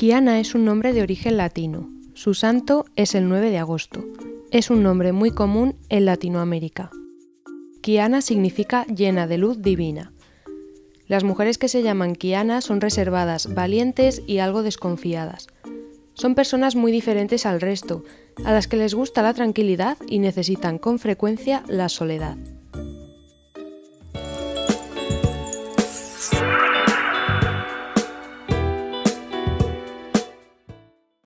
Kiana es un nombre de origen latino. Su santo es el 9 de agosto. Es un nombre muy común en Latinoamérica. Kiana significa llena de luz divina. Las mujeres que se llaman Kiana son reservadas, valientes y algo desconfiadas. Son personas muy diferentes al resto, a las que les gusta la tranquilidad y necesitan con frecuencia la soledad.